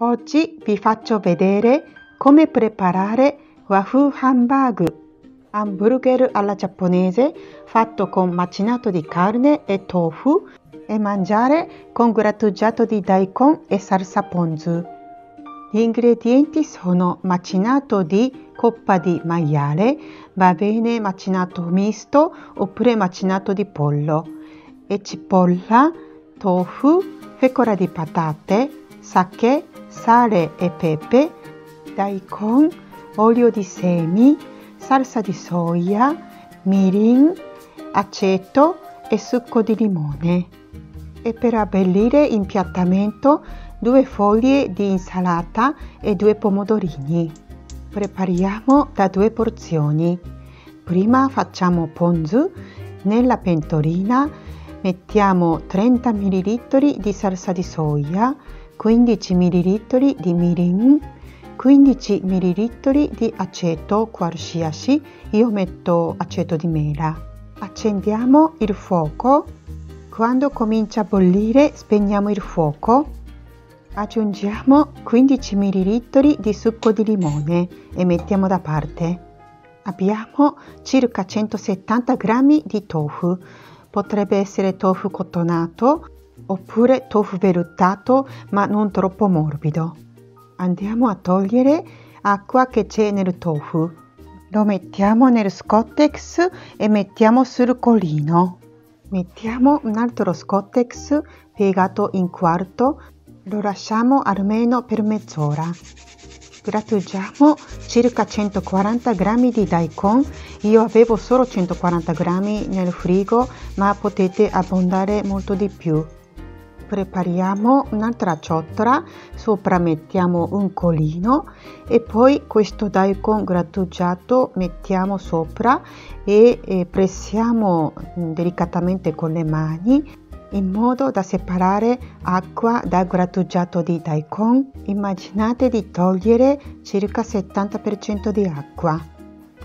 Oggi vi faccio vedere come preparare Wafù Hamburg, hamburger alla giapponese fatto con macinato di carne e tofu e mangiare con grattugiato di daikon e salsa ponzu. Gli ingredienti sono macinato di coppa di maiale, va bene macinato misto oppure macinato di pollo, e cipolla, tofu, pecora di patate, sake, sale e pepe, daikon, olio di semi, salsa di soia, mirin, aceto e succo di limone. E per abbellire l'impiattamento due foglie di insalata e due pomodorini. Prepariamo da due porzioni. Prima facciamo ponzu. Nella pentolina mettiamo 30 ml di salsa di soia, 15 ml di mirin, 15 ml di aceto qualsiasi, io metto aceto di mela. Accendiamo il fuoco. Quando comincia a bollire spegniamo il fuoco. Aggiungiamo 15 ml di succo di limone e mettiamo da parte. Abbiamo circa 170 g di tofu. Potrebbe essere tofu cotonato oppure tofu veluttato ma non troppo morbido. Andiamo a togliere acqua che c'è nel tofu. Lo mettiamo nel scottex e mettiamo sul colino. Mettiamo un altro scottex piegato in quarto, lo lasciamo almeno per mezz'ora. Grattugiamo circa 140 g di daikon, io avevo solo 140 g nel frigo ma potete abbondare molto di più prepariamo un'altra ciotola sopra mettiamo un colino e poi questo daikon grattugiato mettiamo sopra e, pressiamo mm, delicatamente con le mani in modo da separare acqua dal grattugiato di daikon. Immaginate di togliere circa 70% di acqua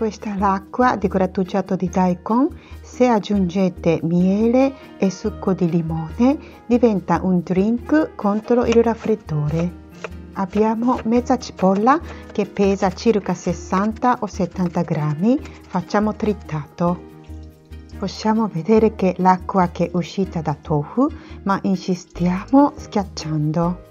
questa è l'acqua di grattugiato di daikon se aggiungete miele e succo di limone diventa un drink contro il raffreddore. Abbiamo mezza cipolla che pesa circa 60 o 70 grammi, facciamo tritato. Possiamo vedere che l'acqua che è uscita da tofu, ma insistiamo schiacciando.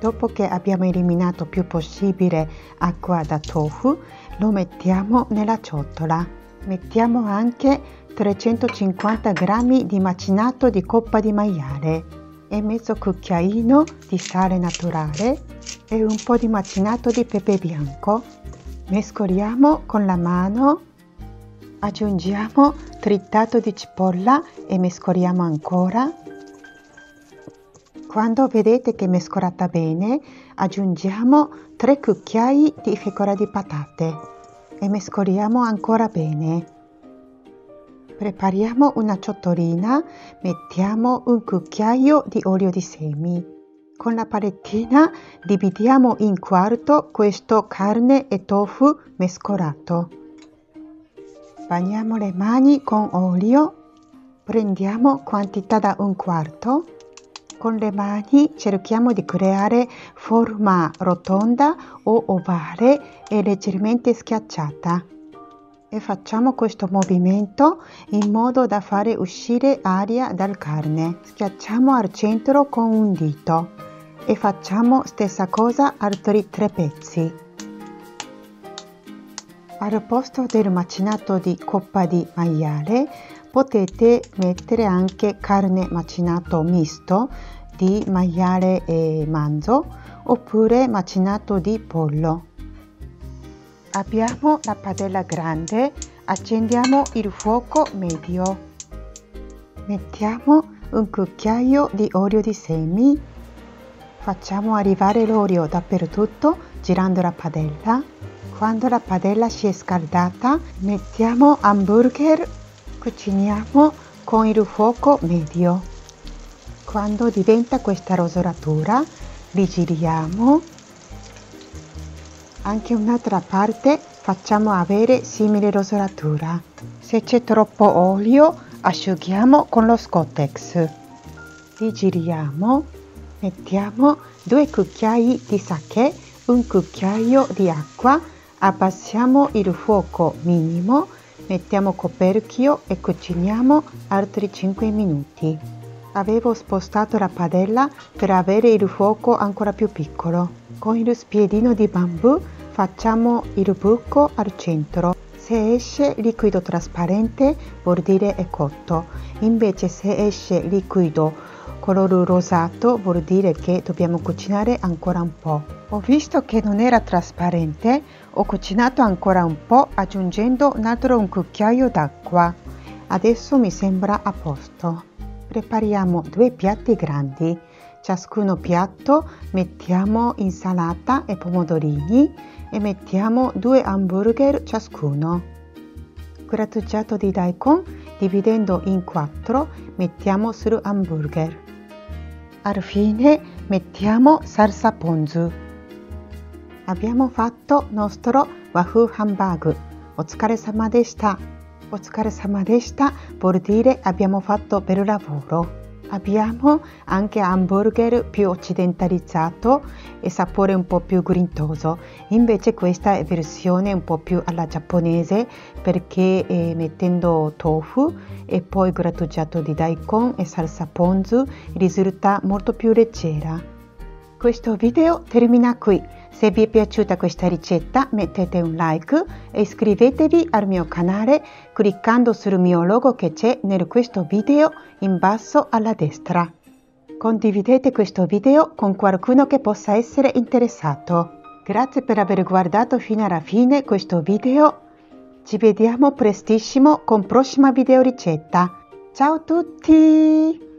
Dopo che abbiamo eliminato più possibile acqua da tofu, lo mettiamo nella ciotola. Mettiamo anche 350 g di macinato di coppa di maiale e mezzo cucchiaino di sale naturale e un po' di macinato di pepe bianco. Mescoliamo con la mano, aggiungiamo tritato di cipolla e mescoliamo ancora. Quando vedete che è mescolata bene, aggiungiamo 3 cucchiai di fecora di patate e mescoliamo ancora bene. Prepariamo una ciotolina, mettiamo un cucchiaio di olio di semi. Con la palettina dividiamo in quarto questo carne e tofu mescolato. Bagniamo le mani con olio, prendiamo quantità da un quarto. Con le mani cerchiamo di creare forma rotonda o ovale e leggermente schiacciata e facciamo questo movimento in modo da fare uscire aria dal carne. Schiacciamo al centro con un dito e facciamo stessa cosa altri tre pezzi. Al posto del macinato di coppa di maiale potete mettere anche carne macinato misto di maiale e manzo oppure macinato di pollo. Abbiamo la padella grande, accendiamo il fuoco medio. Mettiamo un cucchiaio di olio di semi. Facciamo arrivare l'olio dappertutto girando la padella. Quando la padella si è scaldata, mettiamo hamburger, cuciniamo con il fuoco medio. Quando diventa questa rosolatura, li giriamo anche un'altra parte facciamo avere simile rosolatura. Se c'è troppo olio asciughiamo con lo Scottex. Li giriamo Mettiamo due cucchiai di sake, un cucchiaio di acqua, abbassiamo il fuoco minimo, mettiamo coperchio e cuciniamo altri 5 minuti. Avevo spostato la padella per avere il fuoco ancora più piccolo. Con il spiedino di bambù facciamo il buco al centro. Se esce liquido trasparente vuol dire è cotto, invece se esce liquido colore rosato vuol dire che dobbiamo cucinare ancora un po'. Ho visto che non era trasparente, ho cucinato ancora un po' aggiungendo un altro un cucchiaio d'acqua. Adesso mi sembra a posto. Prepariamo due piatti grandi. Ciascuno piatto mettiamo insalata e pomodorini e mettiamo due hamburger ciascuno. Grattugiato di daikon dividendo in quattro mettiamo sul hamburger. Al fine mettiamo salsa ponzu. Abbiamo fatto nostro wafu hamburg. お疲れ様でした。お疲れ様でした vuol dire abbiamo fatto bel lavoro. Abbiamo anche hamburger più occidentalizzato e sapore un po' più grintoso. Invece questa è versione un po' più alla giapponese perché eh, mettendo tofu e poi grattugiato di daikon e salsa ponzu risulta molto più leggera. Questo video termina qui. Se vi è piaciuta questa ricetta mettete un like e iscrivetevi al mio canale cliccando sul mio logo che c'è nel questo video in basso alla destra. Condividete questo video con qualcuno che possa essere interessato. Grazie per aver guardato fino alla fine questo video. Ci vediamo prestissimo con prossima video ricetta. Ciao a tutti!